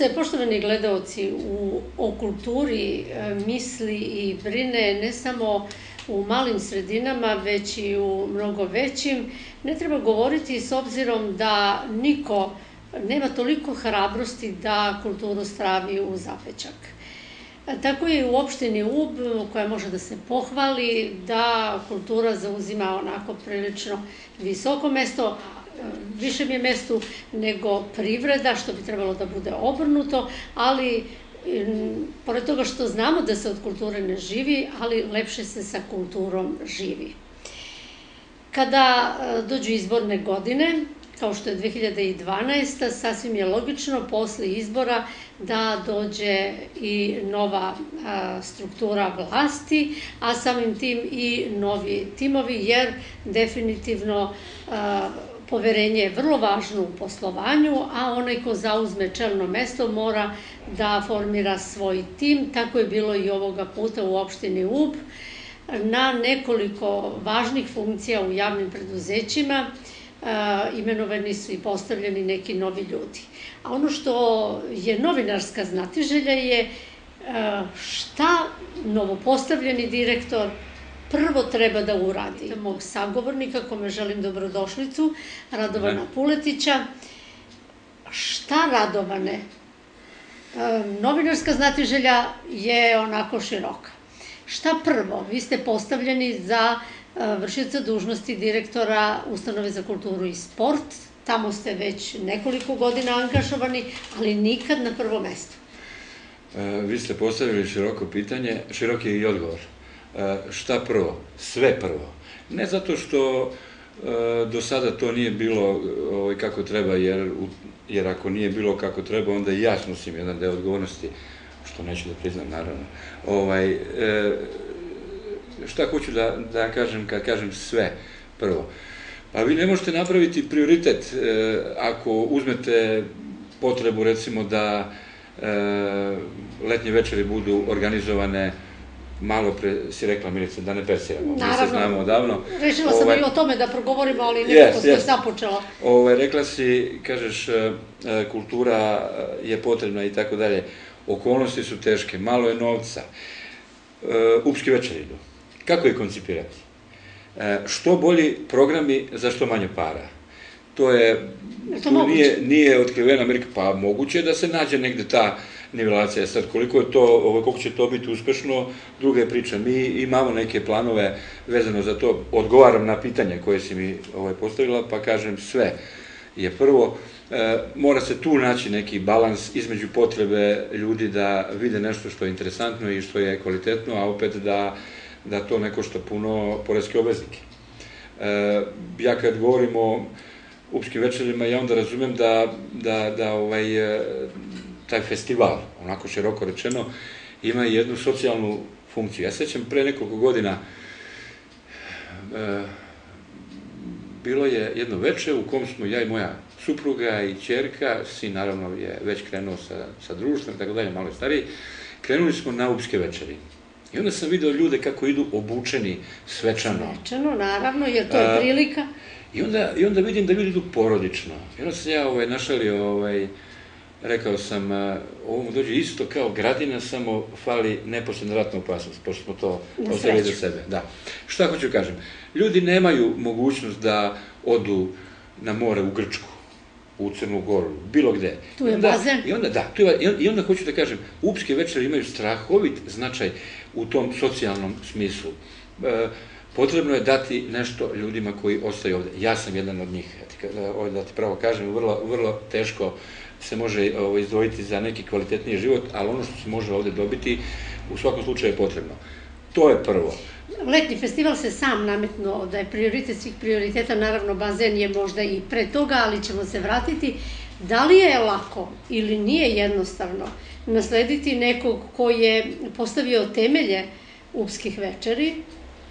se, poštovani gledalci, u, o kulturi e, misli i brine ne samo u malim sredinama, već i u mnogo većim, ne treba govoriti s obzirom da niko nema toliko hrabrosti da kulturu stravi u zapećak. Tako je u opštini Ub, koja može da se pohvali, da kultura zauzima onako prilično visoko mesto, višem je mestu nego privreda, što bi trebalo da bude obrnuto, ali pored toga što znamo da se od kulture ne živi, ali lepše se sa kulturom živi. Kada e, dođu izborne godine, kao što je 2012. sasvim je logično posle izbora da dođe i nova a, struktura vlasti, a samim tim i novi timovi, jer definitivno a, poverenje je vrlo važno u poslovanju, a onaj ko zauzme čelno mesto mora da formira svoj tim. Tako je bilo i ovoga puta u opštini Ub. Na nekoliko važnih funkcija u javnim preduzećima imenovani su i postavljeni neki novi ljudi. A ono što je novinarska znatiželja je šta novopostavljeni direktor prvo treba da uradi. Mog sagovornika, kome želim dobrodošlicu, Radovana Puletića. Šta Radovane? Novinarska znatiželja je onako široka. Šta prvo? Vi ste postavljeni za vršioca dužnosti direktora Ustanove za kulturu i sport. Tamo ste već nekoliko godina angažovani, ali nikad na prvo mesto. Vi ste postavili široko pitanje, široki je i odgovor. Šta prvo? Sve prvo. Ne zato što do sada to nije bilo ovaj, kako treba, jer, jer ako nije bilo kako treba, onda ja snosim jedan deo odgovornosti, što neću da priznam, naravno. Ovaj, e, šta hoću da, da kažem kad kažem sve prvo? Pa vi ne možete napraviti prioritet e, ako uzmete potrebu recimo da e, letnje večeri budu organizovane malo pre si rekla Milica da ne persiramo, mi se znamo odavno. Rešila sam ovaj, i o tome da progovorimo, ali nekako yes, yes. započela. Ovaj, rekla si, kažeš, e, e, kultura je potrebna i tako dalje. Okolnosti su teške, malo je novca. Upski večer idu Kako je koncipirati? E, što bolji programi za što manje para. To je, tu nije, nije otkrivena Amerika, pa moguće je da se nađe negde ta nivelacija. Sad, koliko je to, koliko će to biti uspešno, druga je priča. Mi imamo neke planove vezano za to. Odgovaram na pitanje koje si mi ovaj, postavila, pa kažem sve je prvo, e, mora se tu naći neki balans između potrebe ljudi da vide nešto što je interesantno i što je kvalitetno, a opet da da to ne košta puno poreske obveznike. E, ja kad govorim o upskim večerima, ja onda razumem da, da, da ovaj, e, taj festival, onako široko rečeno, ima jednu socijalnu funkciju. Ja sećam pre nekoliko godina e, bilo je jedno veče u kom smo ja i moja supruga i čerka, sin naravno je već krenuo sa, sa društvom tako dalje, malo stariji, krenuli smo na upske večeri. I onda sam video ljude kako idu obučeni svečano. Svečano, naravno, jer to je prilika. I onda, I onda vidim da ljudi idu porodično. I onda sam ja ovaj, našalio, ovaj, rekao sam, ovo mu dođe isto kao gradina, samo fali neposredna ratna opasnost, pošto smo to ostavili za sebe. Da. Šta hoću kažem? Ljudi nemaju mogućnost da odu na more u Grčku u Crnu Goru, bilo gde. Tu je onda, bazen. I onda, da, tu je, i onda, i onda hoću da kažem, upske večere imaju strahovit značaj u tom socijalnom smislu. E, potrebno je dati nešto ljudima koji ostaju ovde. Ja sam jedan od njih, da, da ti pravo kažem, vrlo, vrlo teško se može ovo, izdvojiti za neki kvalitetniji život, ali ono što se može ovde dobiti, u svakom slučaju je potrebno. To je prvo. Letnji festival se sam nametno da je prioritet svih prioriteta, naravno bazen je možda i pre toga, ali ćemo se vratiti. Da li je lako ili nije jednostavno naslediti nekog ko je postavio temelje upskih večeri,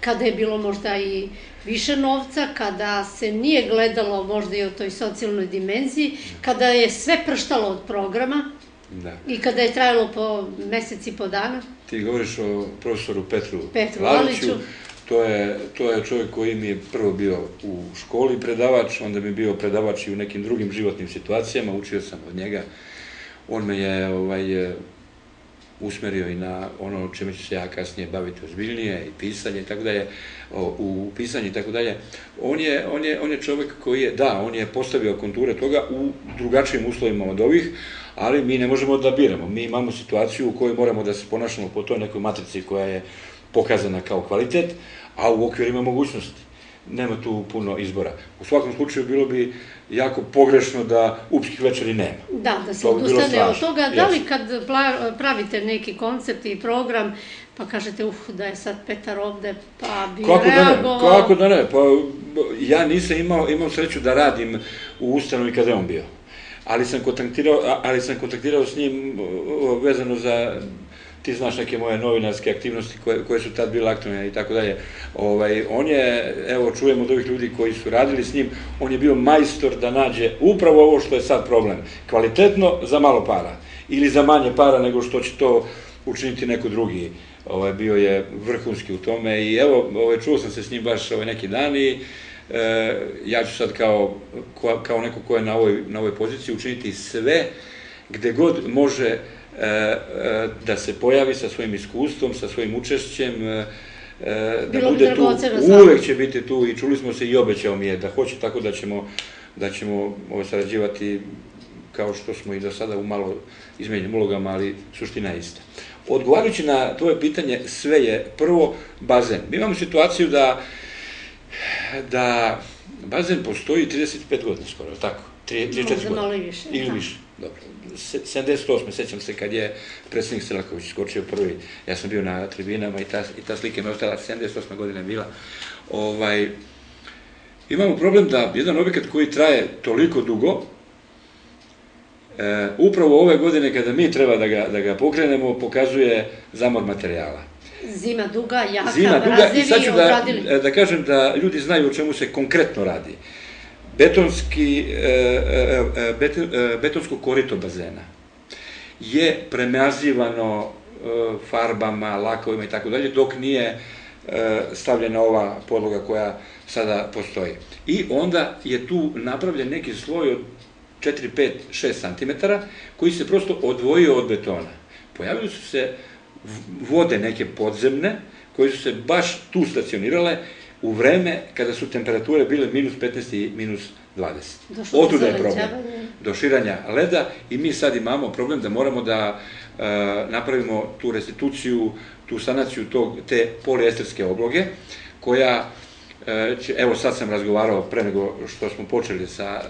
kada je bilo možda i više novca, kada se nije gledalo možda i o toj socijalnoj dimenziji, kada je sve prštalo od programa da. i kada je trajalo po meseci po dana? Ti govoriš o profesoru Petru, Petru Laliću. To je, to je čovjek koji mi je prvo bio u školi predavač, onda mi je bio predavač i u nekim drugim životnim situacijama, učio sam od njega on me je ovaj, usmerio i na ono čime ću se ja kasnije baviti ozbiljnije i pisanje i tako dalje, u pisanje i tako dalje. On je, on, je, on je čovjek koji je, da, on je postavio konture toga u drugačijim uslovima od ovih, ali mi ne možemo da biramo. Mi imamo situaciju u kojoj moramo da se ponašamo po toj nekoj matrici koja je pokazana kao kvalitet, a u okvirima mogućnosti. Nema tu puno izbora. U svakom slučaju bilo bi jako pogrešno da upskih večeri nema. Da, da se odustane od toga. Da li kad pravite neki koncept i program, pa kažete, uh, da je sad Petar ovde, pa bi kako reagovao... Da ne, kako da ne, pa ja nisam imao, imao sreću da radim u ustanovi kada je on bio. Ali sam kontaktirao, ali sam kontaktirao s njim vezano za ti znaš neke moje novinarske aktivnosti koje, koje su tad bile aktualne i tako dalje. Ovaj, on je, evo čujemo od ovih ljudi koji su radili s njim, on je bio majstor da nađe upravo ovo što je sad problem. Kvalitetno za malo para. Ili za manje para nego što će to učiniti neko drugi. Ovaj, bio je vrhunski u tome i evo, ovaj, čuo sam se s njim baš ovaj neki dan i e, ja ću sad kao, kao neko ko je na ovoj, na ovoj poziciji učiniti sve gde god može da se pojavi sa svojim iskustvom, sa svojim učešćem, e, da bude tu, uvek će biti tu i čuli smo se i obećao mi je da hoće, tako da ćemo, da ćemo ovo sarađivati kao što smo i do sada u malo izmenjenim ulogama, ali suština je ista. Odgovarajući na tvoje pitanje, sve je prvo bazen. Mi imamo situaciju da da bazen postoji 35 godina skoro, tako? 3-4 godine. Ili da. više, dobro. 78. sećam se kad je predsednik Selaković skočio prvi, ja sam bio na tribinama i ta, i ta slika me ostala, 78. godina bila. Ovaj, imamo problem da jedan objekat koji traje toliko dugo, e, upravo ove godine kada mi treba da ga, da ga pokrenemo, pokazuje zamor materijala. Zima duga, jaka, Zima duga, i sad ću da, da kažem da ljudi znaju o čemu se konkretno radi betonski, e, e, e, betonsko korito bazena je premazivano farbama, lakovima i tako dalje, dok nije stavljena ova podloga koja sada postoji. I onda je tu napravljen neki sloj od 4, 5, 6 cm koji se prosto odvojio od betona. Pojavili su se vode neke podzemne koje su se baš tu stacionirale u vreme kada su temperature bile minus 15 i minus 20. Otuda je problem. Do širanja leda i mi sad imamo problem da moramo da e, napravimo tu restituciju, tu sanaciju tog, te poliesterske obloge, koja e, će, evo sad sam razgovarao pre nego što smo počeli sa,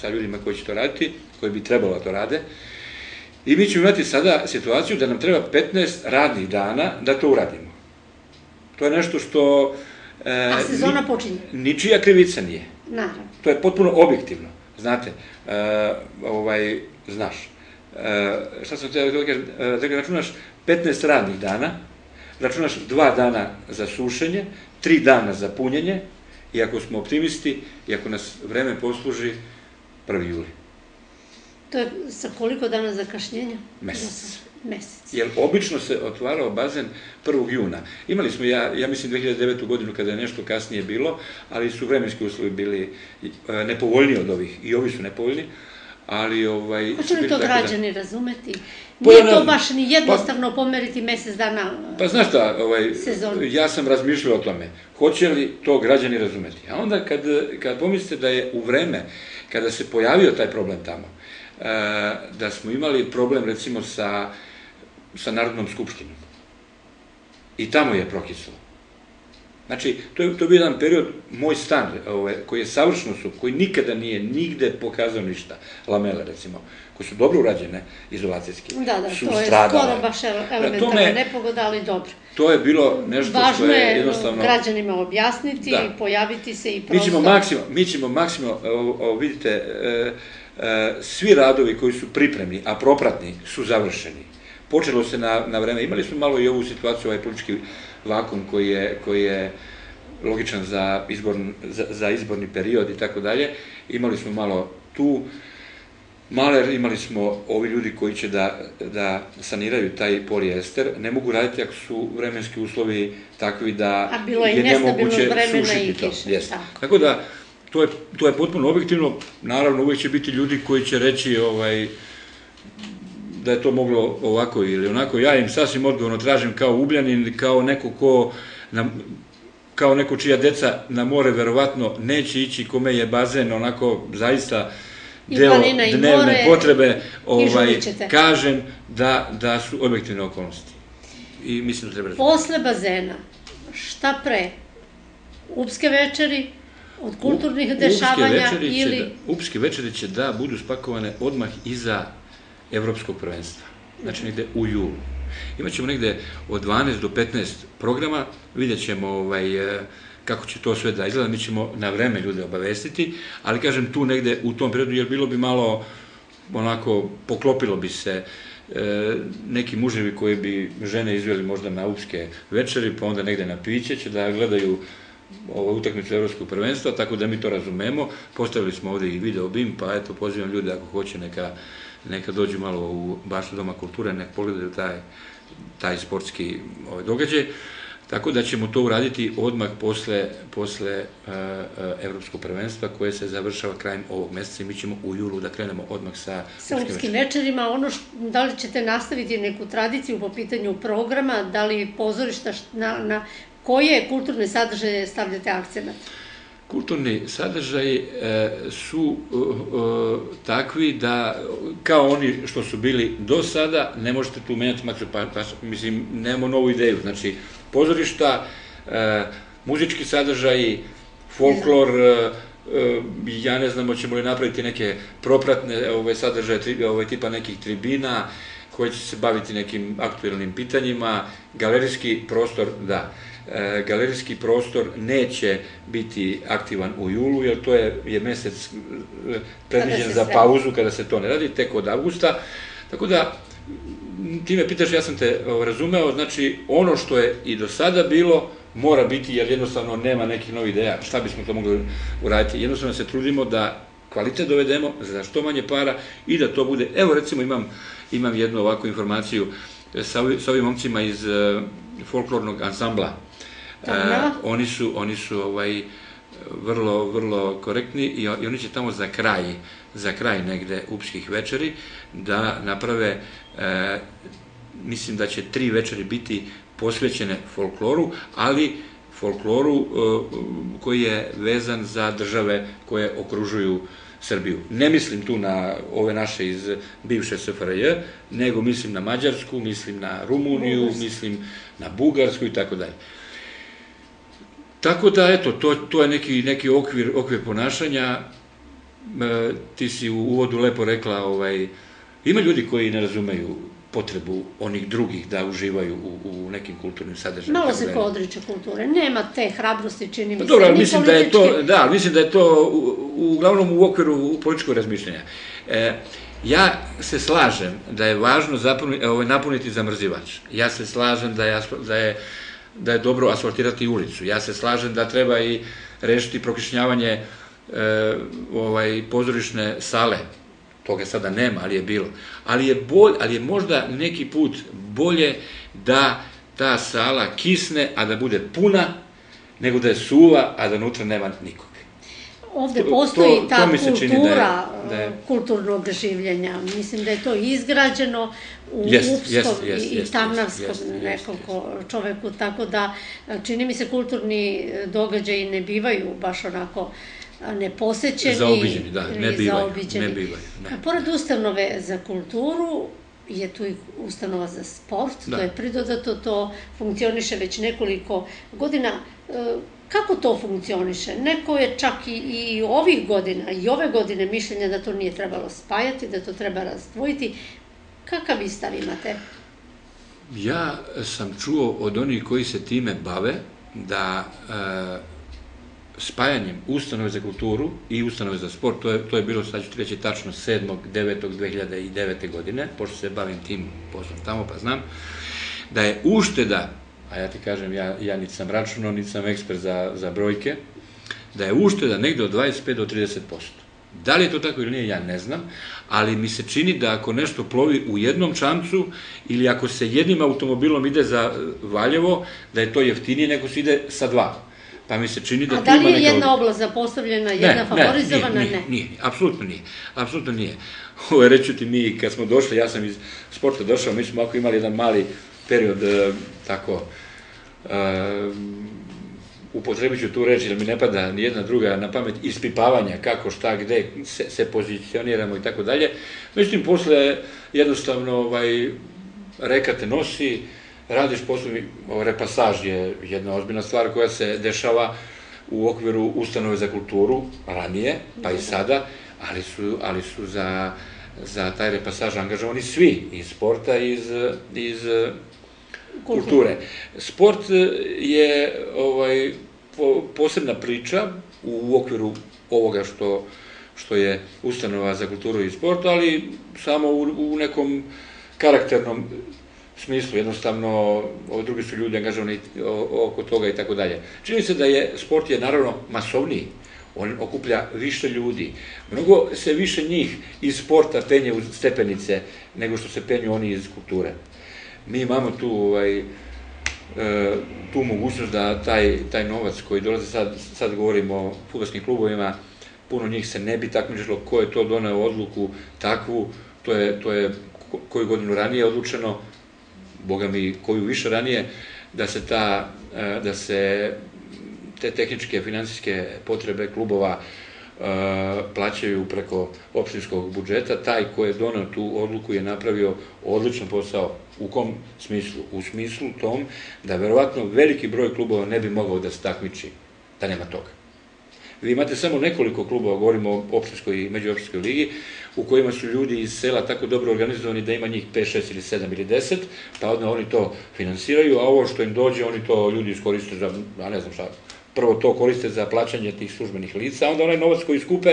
sa ljudima koji će to raditi, koji bi trebalo da to rade, i mi ćemo imati sada situaciju da nam treba 15 radnih dana da to uradimo. To je nešto što A sezona počinje? Ničija krivica nije. Naravno. To je potpuno objektivno. Znate, e, ovaj, znaš. E, šta sam htio da kažem, e, da ga računaš 15 radnih dana, računaš dva dana za sušenje, tri dana za punjenje, i ako smo optimisti, i ako nas vreme posluži, 1. juli. To je sa koliko dana zakašnjenja? Mesec mesec. Jer obično se otvarao bazen 1. juna. Imali smo, ja, ja mislim, 2009. godinu kada je nešto kasnije bilo, ali su vremenski uslovi bili e, nepovoljniji od ovih. I ovi su nepovoljni, ali ovaj... Hoće li to da- građani da... razumeti? Pa Nije to baš ni jednostavno pa, pomeriti mesec dana Pa znaš šta, ovaj, sezonu. ja sam razmišljao o tome. Hoće li to građani razumeti? A onda kad, kad pomislite da je u vreme, kada se pojavio taj problem tamo, da smo imali problem recimo sa sa Narodnom skupštinom. I tamo je prokislo. Znači, to je, to je bio jedan period, moj stan, ovaj, koji je savršeno su, koji nikada nije nigde pokazao ništa, lamele recimo, koje su dobro urađene, izolacijski, Da, da, su to je stradale. skoro baš elementarna tome, nepogoda, ali dobro. To je bilo nešto Važno što je jednostavno... Važno je građanima objasniti, da. pojaviti se i prosto... Mi ćemo maksimo, mi ćemo vidite, e, e, svi radovi koji su pripremni, a propratni, su završeni počelo se na, na vreme. Imali smo malo i ovu situaciju, ovaj politički vakum koji je, koji je logičan za, izbor, za, za izborni period i tako dalje. Imali smo malo tu Maler, imali smo ovi ljudi koji će da, da saniraju taj polijester, ne mogu raditi ako su vremenski uslovi takvi da A bilo je, je nemoguće sušiti to. Yes. Tako. tako da, to je, to je potpuno objektivno, naravno uvek će biti ljudi koji će reći ovaj, da je to moglo ovako ili onako. Ja im sasvim odgovorno tražim kao ubljanin, kao neko ko na, kao neko čija deca na more verovatno neće ići, kome je bazen onako zaista I deo planina, dnevne more, potrebe, ovaj, kažem da, da su objektivne okolnosti. I mislim da treba razumjeti. Posle bazena, šta pre? Upske večeri, od kulturnih Upske dešavanja će ili... Da, upske večeri će da budu spakovane odmah iza evropskog prvenstva. Znači negde u julu. Imaćemo negde od 12 do 15 programa, vidjet ćemo ovaj, e, kako će to sve da izgleda, mi ćemo na vreme ljude obavestiti, ali kažem tu negde u tom periodu, jer bilo bi malo onako, poklopilo bi se e, neki muževi koji bi žene izveli možda na upske večeri, pa onda negde na piće, će da gledaju ovo utakmicu evropskog prvenstva, tako da mi to razumemo. Postavili smo ovde i video BIM, pa eto, pozivam ljude ako hoće neka, neka dođu malo u baštu Doma kulture, nek pogledaju taj, taj sportski ovaj, događaj. Tako da ćemo to uraditi odmah posle, posle uh, uh, evropskog prvenstva koje se završava krajem ovog meseca i mi ćemo u julu da krenemo odmah sa Sa upskim večerima, ono š, da li ćete nastaviti neku tradiciju po pitanju programa, da li pozorišta, št- na, na koje kulturne sadržaje stavljate akcenat? Kulturni sadržaji e, su e, e, takvi da, kao oni što su bili do sada, ne možete tu menjati, pa, pa, mislim, nemamo novu ideju. Znači, pozorišta, muzički sadržaji, folklor, ja ne znam, hoćemo li napraviti neke propratne ove, sadržaje, ove, tipa nekih tribina, koji će se baviti nekim aktuelnim pitanjima, galerijski prostor, da. E, galerijski prostor neće biti aktivan u julu, jer to je, je mesec e, predviđen za pauzu kada se to ne radi, tek od avgusta. Tako da, ti me pitaš, ja sam te razumeo, znači ono što je i do sada bilo, mora biti, jer jednostavno nema nekih novih ideja, šta bismo to mogli uraditi. Jednostavno se trudimo da kvalitet dovedemo za što manje para i da to bude, evo recimo imam, imam jednu ovakvu informaciju e, sa, sa ovim momcima iz folklornog ansambla. E, oni su, oni su ovaj, vrlo, vrlo korektni i, i oni će tamo za kraj, za kraj negde upskih večeri da naprave, e, mislim da će tri večeri biti posvećene folkloru, ali folkloru e, koji je vezan za države koje okružuju Srbiju. Ne mislim tu na ove naše iz bivše SFRJ, nego mislim na Mađarsku, mislim na Rumuniju, mislim na Bugarsku i tako dalje. Tako da, eto, to, to je neki, neki okvir, okvir ponašanja. E, ti si u uvodu lepo rekla, ovaj, ima ljudi koji ne razumeju potrebu onih drugih da uživaju u, u nekim kulturnim sadržajima. Malo se ko odriče kulture, nema te hrabrosti, čini mi Pa se, dobro, mislim da je to, da, mislim da je to u, uglavnom u okviru političkog razmišljanja. E, ja se slažem da je važno zapuniti, ovaj, napuniti zamrzivač. Ja se slažem da je, da je, da je dobro asfaltirati ulicu. Ja se slažem da treba i rešiti prokišnjavanje e, ovaj, pozorišne sale. Toga sada nema, ali je bilo. Ali je, bolj, ali je možda neki put bolje da ta sala kisne, a da bude puna, nego da je suva, a da unutra nema nikog. Ovde To- postoji to- ta to se čini da je- kultura da je- e, kulturnog življenja. Mislim da je to izgrađeno u Jest, Upskom jest, jest, i, jest, Tamnavskom jest, nekoliko čoveku, tako da e, čini mi se kulturni e, događaji ne bivaju baš onako neposećeni. Zaobiđeni, da, ne bivaju, zaobiđeni. ne bivaju, ne. A Pored ustanove za kulturu, je tu i ustanova za sport, Da. to je pridodato, to funkcioniše već nekoliko godina. E, Kako to funkcioniše? Neko je čak i, i ovih godina, i ove godine mišljenja da to nije trebalo spajati, da to treba razdvojiti. Kakav vi stav imate? Ja sam čuo od onih koji se time bave da e, spajanjem ustanove za kulturu i ustanove za sport, to je, to je bilo, sad ću ti reći tačno, 7.9.2009. godine, pošto se bavim tim poslom tamo, pa znam, da je ušteda, a ja ti kažem, ja, ja niti sam računao, niti sam ekspert za, za brojke, da je ušteda negde od 25 do 30%. Da li je to tako ili nije, ja ne znam, ali mi se čini da ako nešto plovi u jednom čamcu ili ako se jednim automobilom ide za e, Valjevo, da je to jeftinije nego se ide sa dva. pa mi se čini da A da li je jedna oblast zapostavljena, jedna favorizovana? Ne, nije, nije, apsolutno nije, apsolutno nije. Ovo reću ti mi, kad smo došli, ja sam iz sporta došao, mi smo ako imali jedan mali period, e, tako, e, upotrebit ću tu reč, jer mi ne pada ni jedna druga na pamet, ispipavanja, kako, šta, gde se, se pozicioniramo i tako dalje. Međutim, posle jednostavno ovaj, reka te nosi, radiš poslovi, repasaž je jedna ozbiljna stvar koja se dešava u okviru ustanove za kulturu, ranije, pa i sada, ali su, ali su za, za taj repasaž angažovani svi, iz sporta, iz, iz kulture. Sport je ovaj, po, posebna priča u okviru ovoga što, što je ustanova za kulturu i sport, ali samo u, nekom karakternom smislu, jednostavno, drugi su ljudi angažovani oko toga i tako dalje. Čini se da je, sport je naravno masovniji, on okuplja više ljudi. Mnogo se više njih iz sporta penje u stepenice nego što se penju oni iz kulture. Mi imamo tu ovaj, e, tu mogućnost da taj, taj novac koji dolazi, sad, sad govorimo o futbolskim klubovima, puno njih se ne bi takmičilo ko je to doneo odluku takvu, to je, to je koju godinu ranije odlučeno, boga mi koju više ranije, da se ta, e, da se te tehničke, finansijske potrebe klubova plaćaju preko opštinskog budžeta, taj ko je donao tu odluku je napravio odličan posao. U kom smislu? U smislu tom da verovatno veliki broj klubova ne bi mogao da se takmiči, da nema toga. Vi imate samo nekoliko klubova, govorimo o opštinskoj i međuopštinskoj ligi, u kojima su ljudi iz sela tako dobro organizovani da ima njih 5, 6 ili 7 ili 10, pa onda oni to finansiraju, a ovo što im dođe, oni to ljudi iskoriste za, ne znam šta, prvo to koriste za plaćanje tih službenih lica, a onda onaj novac koji skupe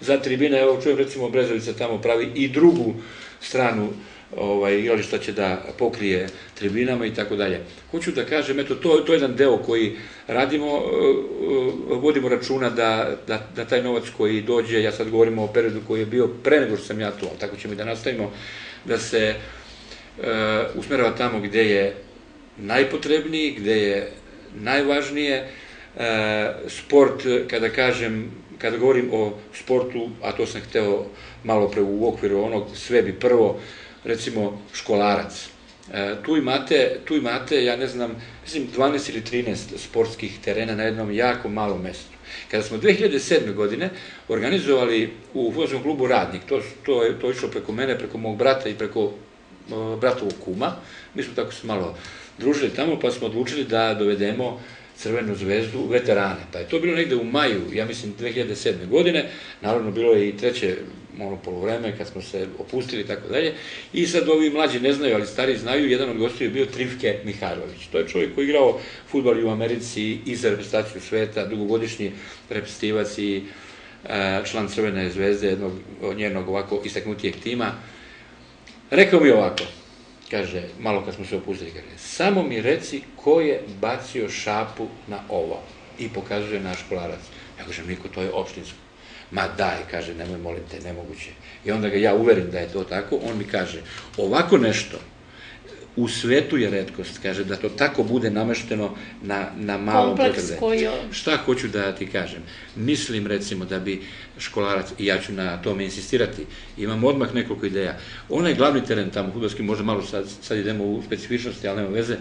za tribine, evo čujem recimo Brezovica tamo pravi i drugu stranu ovaj, igrališta će da pokrije tribinama i tako dalje. Hoću da kažem, eto, to, to je jedan deo koji radimo, e, e, vodimo računa da, da, da taj novac koji dođe, ja sad govorimo o periodu koji je bio pre nego što sam ja tu, ali tako ćemo i da nastavimo, da se uh, usmerava tamo gde je najpotrebniji, gde je najvažnije, sport, kada kažem, kada govorim o sportu, a to sam hteo malo pre u okviru onog, sve bi prvo, recimo školarac. E, tu imate, tu imate, ja ne znam, mislim 12 ili 13 sportskih terena na jednom jako malom mestu. Kada smo 2007. godine organizovali u futbolskom klubu Radnik, to, to, je, to išlo preko mene, preko mog brata i preko uh, bratovog kuma, mi smo tako se malo družili tamo, pa smo odlučili da dovedemo Crvenu zvezdu veterane. Pa je to bilo negde u maju, ja mislim 2007. godine, naravno bilo je i treće ono polovreme kad smo se opustili i tako dalje. I sad ovi mlađi ne znaju, ali stari znaju, jedan od gostiju je bio Trifke Mihajlović. To je čovjek koji je igrao i u Americi i za reprezentaciju sveta, dugogodišnji reprezentativac i e, član Crvene zvezde, jednog njenog ovako istaknutijeg tima. Rekao mi ovako, kaže, malo kad smo se opustili, kaže, samo mi reci ko je bacio šapu na ovo i pokazuje naš školarac. Ja kažem, niko, to je opštinsko. Ma daj, kaže, nemoj, molim te, nemoguće. I onda ga ja uverim da je to tako, on mi kaže, ovako nešto, u svetu je redkost, kaže, da to tako bude namešteno na, na malom Kompleks koji... Šta hoću da ti kažem? Mislim, recimo, da bi školarac, i ja ću na tome insistirati, imam odmah nekoliko ideja. Onaj glavni teren tamo, futbolski, možda malo sad, sad idemo u specifičnosti, ali nema veze,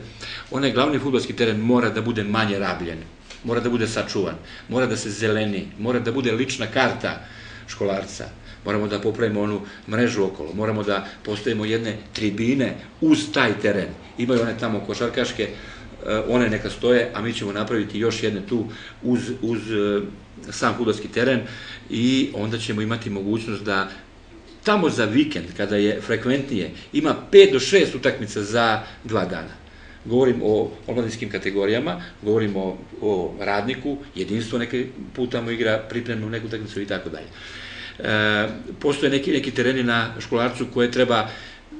onaj glavni futbolski teren mora da bude manje rabljen mora da bude sačuvan, mora da se zeleni, mora da bude lična karta školarca, moramo da popravimo onu mrežu okolo, moramo da postavimo jedne tribine uz taj teren. Imaju one tamo košarkaške, eh, one neka stoje, a mi ćemo napraviti još jedne tu uz, uz eh, sam futbolski teren i onda ćemo imati mogućnost da tamo za vikend, kada je frekventnije, ima 5 do 6 utakmica za dva dana govorim o omladinskim kategorijama, govorim o, radniku, jedinstvo neke puta mu igra pripremnu neku takmicu i tako dalje. E, postoje neki, neki tereni na školarcu koje treba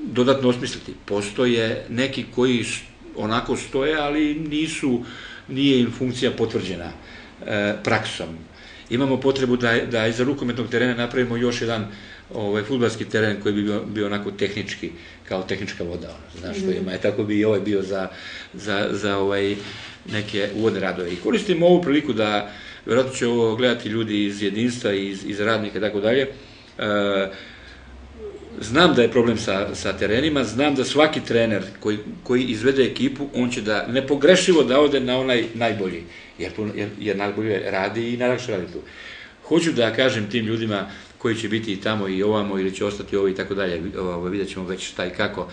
dodatno osmisliti. Postoje neki koji onako stoje, ali nisu, nije im funkcija potvrđena e, praksom. Imamo potrebu da, da iza rukometnog terena napravimo još jedan ovaj, futbalski teren koji bi bio, bio onako tehnički, kao tehnička voda, ono, znaš što ima, e, tako bi i ovaj bio za, za, za ovaj, neke uvodne radove. I koristim ovu priliku da, vjerojatno će ovo gledati ljudi iz jedinstva, iz, iz radnika i tako dalje, e, znam da je problem sa, sa terenima, znam da svaki trener koji, koji izvede ekipu, on će da nepogrešivo da ode na onaj najbolji, jer, jer, jer najbolje radi i najlakše radi tu. Hoću da kažem tim ljudima koji će biti i tamo i ovamo ili će ostati ovo i tako dalje, vidjet ćemo već šta i kako.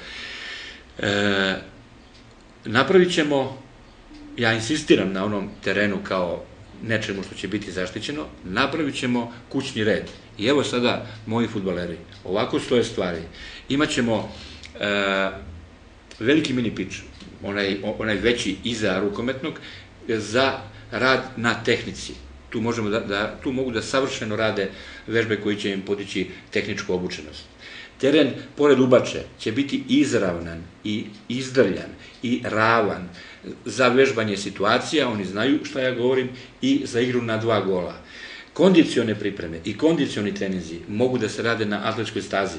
E, napravit ćemo, ja insistiram na onom terenu kao nečemu što će biti zaštićeno, napravit ćemo kućni red. I evo sada moji futbaleri, ovako stoje stvari. Imaćemo e, veliki mini pič, onaj, onaj veći iza rukometnog, za rad na tehnici. Tu, možemo da, da, tu mogu da savršeno rade vežbe koji će im podići tehničku obučenost. Teren, pored ubače, će biti izravnan i izdrljan i ravan za vežbanje situacija, oni znaju šta ja govorim, i za igru na dva gola. Kondicione pripreme i kondicioni treninzi mogu da se rade na atletskoj stazi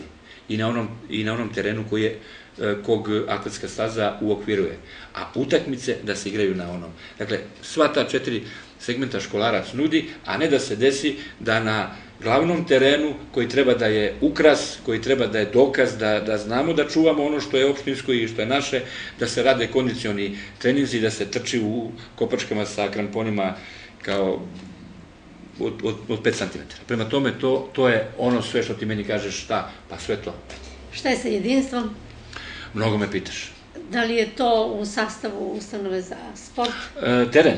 i na onom, i na onom terenu koji je e, kog atletska staza uokviruje, a utakmice da se igraju na onom. Dakle, sva ta četiri segmenta školarac nudi, a ne da se desi da na glavnom terenu koji treba da je ukras, koji treba da je dokaz da, da znamo da čuvamo ono što je opštinsko i što je naše, da se rade kondicioni treninzi, da se trči u kopačkama sa kramponima kao od, od, od 5 cm. Prema tome, to, to je ono sve što ti meni kažeš šta, pa sve to. Šta je sa jedinstvom? Mnogo me pitaš. Da li je to u sastavu ustanove za sport? E, teren?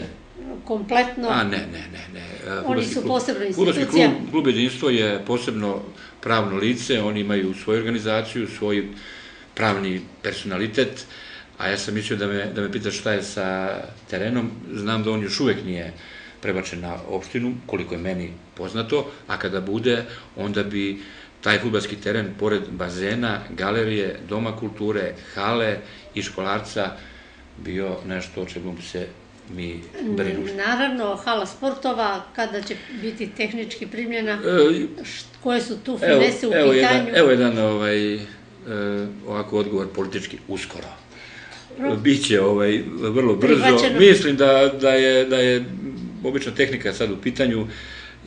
Kompletno? A ne, ne, ne. ne. Oni su posebna institucija? Klub, klub Jedinstvo je posebno pravno lice, oni imaju svoju organizaciju, svoj pravni personalitet, a ja sam mislio da me, da me pitaš šta je sa terenom, znam da on još uvek nije prebačen na opštinu, koliko je meni poznato, a kada bude, onda bi taj futbalski teren, pored bazena, galerije, doma kulture, hale i školarca, bio nešto o čemu bi se mi brinuli. Naravno, hala sportova, kada će biti tehnički primljena, e, koje su tu finese u evo pitanju? Jedan, evo jedan ovaj, e, ovako odgovor politički uskoro. Biće ovaj, vrlo brzo. Mislim da, da, je, da je obična tehnika sad u pitanju,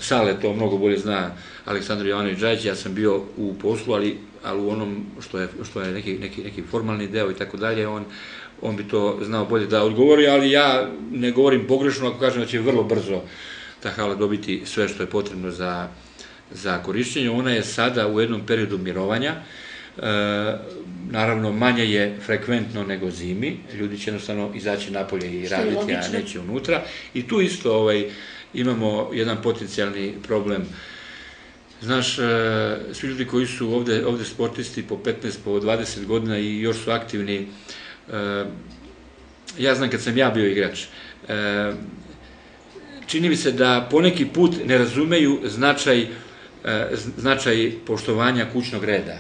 Sale to mnogo bolje zna Aleksandar Jovanović Đajić, ja sam bio u poslu, ali, ali u onom što je, što je neki, neki, neki formalni deo i tako dalje, on on bi to znao bolje da odgovori, ali ja ne govorim pogrešno ako kažem da će vrlo brzo ta hala dobiti sve što je potrebno za, za korišćenje. Ona je sada u jednom periodu mirovanja, e, naravno manje je frekventno nego zimi, ljudi će jednostavno izaći napolje i raditi, a neće unutra. I tu isto ovaj, imamo jedan potencijalni problem Znaš, e, svi ljudi koji su ovde, ovde sportisti po 15, po 20 godina i još su aktivni, Eh, ja znam kad sam ja bio igrač, eh, čini mi se da poneki put ne razumeju značaj, eh, značaj poštovanja kućnog reda.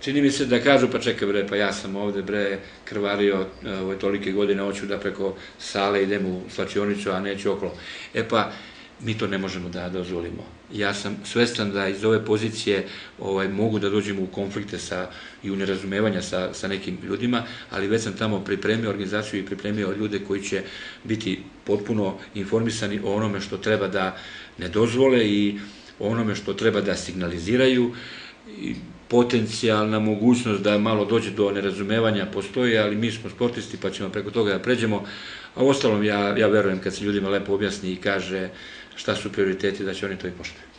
Čini mi se da kažu, pa čekaj bre, pa ja sam ovde bre krvario ove tolike godine, hoću da preko sale idem u slačionicu, a neću okolo. E pa, mi to ne možemo da dozvolimo. Ja sam svestan da iz ove pozicije ovaj, mogu da dođemo u konflikte sa, i u nerazumevanja sa, sa nekim ljudima, ali već sam tamo pripremio organizaciju i pripremio ljude koji će biti potpuno informisani o onome što treba da ne dozvole i o onome što treba da signaliziraju. I potencijalna mogućnost da malo dođe do nerazumevanja postoji, ali mi smo sportisti pa ćemo preko toga da pređemo, a u ostalom ja, ja verujem kad se ljudima lepo objasni i kaže šta su prioriteti, da će oni to i poštovati.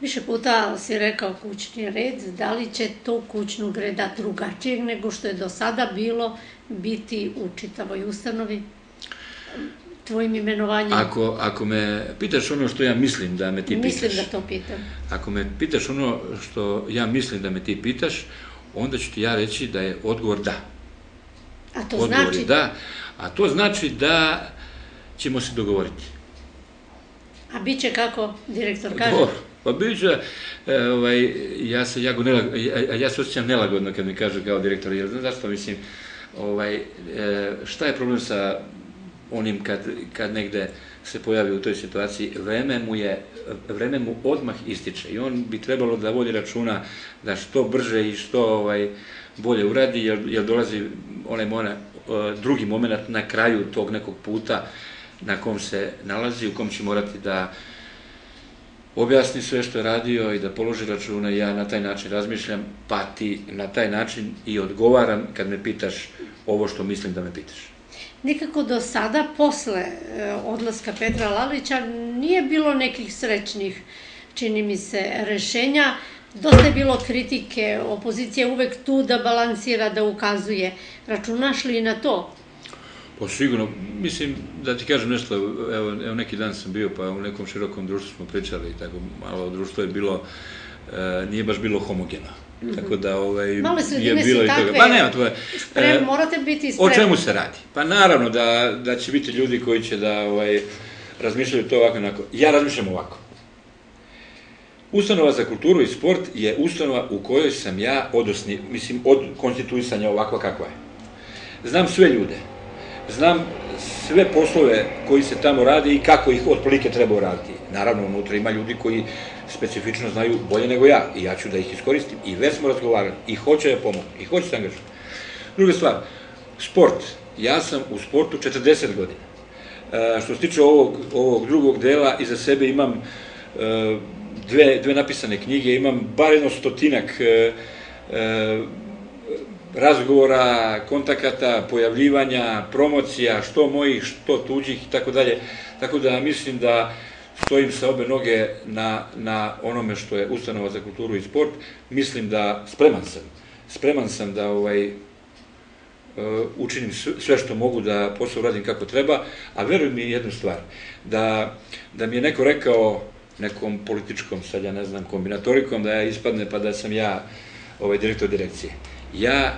Više puta si rekao kućni red, da li će to kućnog reda drugačijeg nego što je do sada bilo biti u čitavoj ustanovi tvojim imenovanjem? Ako, ako me pitaš ono što ja mislim da me ti mislim pitaš... Mislim da to pitam. Ako me pitaš ono što ja mislim da me ti pitaš, onda ću ti ja reći da je odgovor da. A to odgovor znači? da, a to znači da ćemo se dogovoriti. A bit će kako direktor kaže? Dobro, pa bit će, e, ovaj, ja se jako ja, ja se osjećam nelagodno kad mi kažu kao direktor, jer znam zašto mislim, ovaj, e, šta je problem sa onim kad, kad negde se pojavi u toj situaciji, vreme mu, je, vreme mu odmah ističe i on bi trebalo da vodi računa da što brže i što ovaj, bolje uradi, jer, jer dolazi onaj mona, drugi moment na kraju tog nekog puta na kom se nalazi, u kom će morati da objasni sve što je radio i da položi računa ja na taj način razmišljam, pa ti na taj način i odgovaram kad me pitaš ovo što mislim da me pitaš. Nikako do sada, posle e, odlaska Petra Lalića, nije bilo nekih srećnih, čini mi se, rešenja. Dosta je bilo kritike, opozicija je uvek tu da balansira, da ukazuje. Računaš li na to? Pa sigurno, mislim, da ti kažem nešto, evo, evo neki dan sam bio, pa u nekom širokom društvu smo pričali, tako malo društvo je bilo, e, nije baš bilo homogeno. Mm -hmm. Tako da ovaj Male je bilo i toga. Pa nema to je. Sprem, e, morate biti spremni. O čemu se radi? Pa naravno da da će biti ljudi koji će da ovaj razmišljaju to ovako onako. Ja razmišljam ovako. Ustanova za kulturu i sport je ustanova u kojoj sam ja odosni, mislim, od konstituisanja ovakva kakva je. Znam sve ljude znam sve poslove koji se tamo rade i kako ih otprilike treba uraditi. Naravno, unutra ima ljudi koji specifično znaju bolje nego ja i ja ću da ih iskoristim i već smo razgovarali i hoće da pomogu i hoće da angažujem. Druga stvar, sport. Ja sam u sportu 40 godina. E, što se tiče ovog, ovog drugog dela, iza sebe imam e, dve, dve napisane knjige, imam bar jedno stotinak e, razgovora, kontakata, pojavljivanja, promocija, što mojih, što tuđih i tako dalje. Tako da mislim da stojim sa obe noge na, na onome što je ustanova za kulturu i sport. Mislim da spreman sam. Spreman sam da ovaj, uh, učinim sve što mogu da posao uradim kako treba, a veruj mi jednu stvar, da, da mi je neko rekao nekom političkom, sad ja ne znam, kombinatorikom, da ja ispadne pa da sam ja ovaj, direktor direkcije. Ja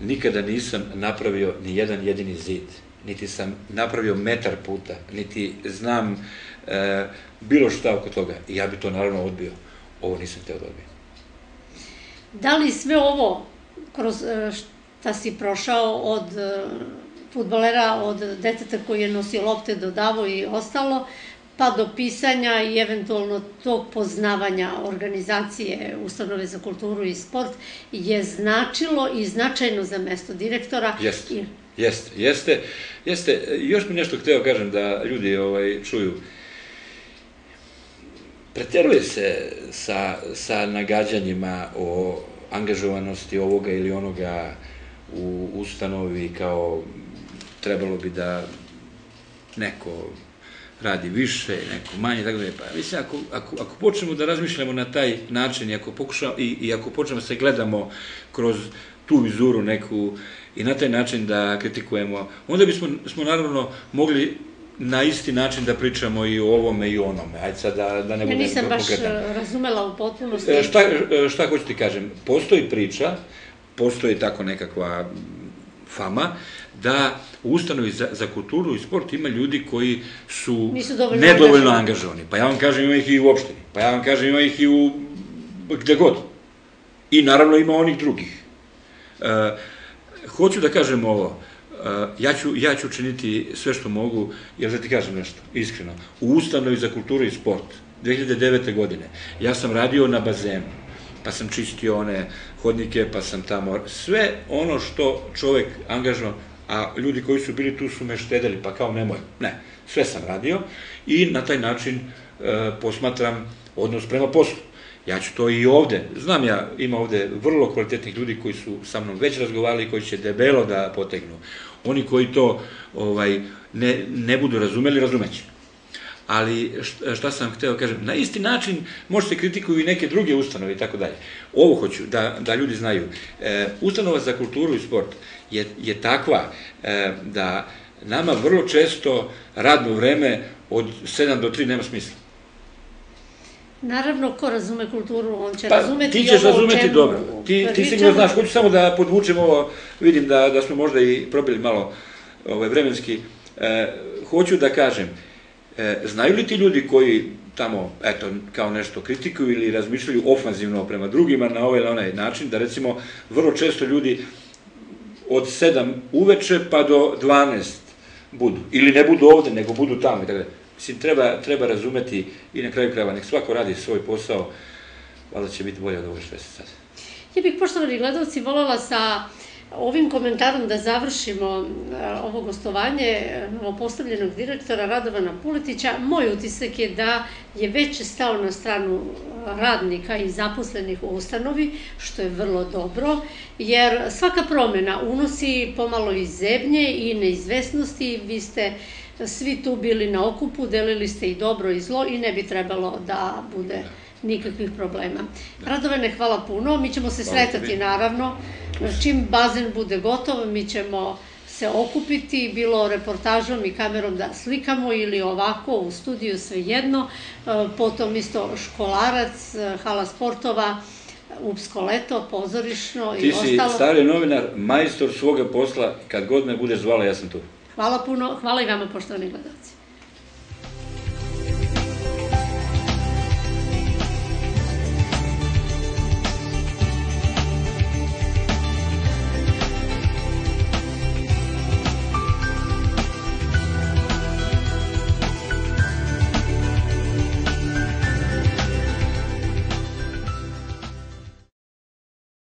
nikada nisam napravio ni jedan jedini zid, niti sam napravio metar puta, niti znam e, bilo šta oko toga. I ja bi to naravno odbio. Ovo nisam teo da odbijem. Da li sve ovo, kroz e, šta si prošao od e, futbolera, od deteta koji je nosio lopte, dodavo i ostalo, pa do pisanja i eventualno tog poznavanja organizacije Ustanove za kulturu i sport je značilo i značajno za mesto direktora. Jeste, I... jeste, jeste, jeste. Još mi nešto hteo kažem da ljudi ovaj, čuju. Preteruje se sa, sa nagađanjima o angažovanosti ovoga ili onoga u ustanovi kao trebalo bi da neko radi više, neko manje, tako da je, pa mislim, ako, ako, ako počnemo da razmišljamo na taj način i ako, pokušamo, i, i ako počnemo da se gledamo kroz tu vizuru neku i na taj način da kritikujemo, onda bismo smo naravno mogli na isti način da pričamo i o ovome i o onome. Ajde sad da, da ne budem Ja nisam baš konkretan. razumela u potpunosti. E, šta, e, šta hoću ti kažem? Postoji priča, postoji tako nekakva fama, da u ustanovi za, za kulturu i sport ima ljudi koji su nedovoljno angažovani. Pa ja vam kažem ima ih i u opštini, pa ja vam kažem ima ih i u gde god. I naravno ima onih drugih. E, hoću da kažem ovo, e, ja, ću, ja ću učiniti sve što mogu, jer da ti kažem nešto, iskreno, u ustanovi za kulturu i sport, 2009. godine, ja sam radio na bazenu, pa sam čistio one hodnike, pa sam tamo, sve ono što čovek angažovan, a ljudi koji su bili tu su me štedeli, pa kao nemoj, ne, sve sam radio i na taj način e, posmatram odnos prema poslu. Ja ću to i ovde, znam ja, ima ovde vrlo kvalitetnih ljudi koji su sa mnom već razgovarali i koji će debelo da potegnu. Oni koji to ovaj, ne, ne budu razumeli, razumeće. Ali šta sam hteo kažem, na isti način može se kritikuju i neke druge ustanove i tako dalje. Ovo hoću da, da ljudi znaju. E, ustanova za kulturu i sport je, je takva e, da nama vrlo često radno vreme od 7 do 3 nema smisla. Naravno, ko razume kulturu, on će pa, razumeti ti ćeš ovo razumeti čemu dobro. Ti, ti sigurno znaš, hoću samo da podvučem ovo, vidim da, da smo možda i probili malo ovaj, vremenski. E, hoću da kažem, e, znaju li ti ljudi koji tamo, eto, kao nešto kritikuju ili razmišljaju ofanzivno prema drugima na ovaj ili onaj način, da recimo vrlo često ljudi od 7 uveče pa do 12 budu. Ili ne budu ovde, nego budu tamo tako. Mislim, treba, treba razumeti i na kraju krajeva, nek svako radi svoj posao, valjda će biti bolje od ovo što je sad. Ja bih, poštovani gledalci, voljela sa ovim komentarom da završimo ovo gostovanje novopostavljenog direktora Radovana Puletića. Moj utisak je da je već stao na stranu radnika i zaposlenih u ustanovi, što je vrlo dobro, jer svaka promena unosi pomalo i zebnje i neizvesnosti. Vi ste svi tu bili na okupu, delili ste i dobro i zlo i ne bi trebalo da bude nikakvih problema. Radovane, hvala puno. Mi ćemo se sretati, naravno. Čim bazen bude gotov, mi ćemo se okupiti, bilo reportažom i kamerom da slikamo ili ovako u studiju svejedno, potom isto školarac, hala sportova, Upsko leto, pozorišno i ostalo. Ti si stari novinar, majstor svoga posla, kad god me budeš zvala, ja sam tu. Hvala puno, hvala i vama poštovani gledalci.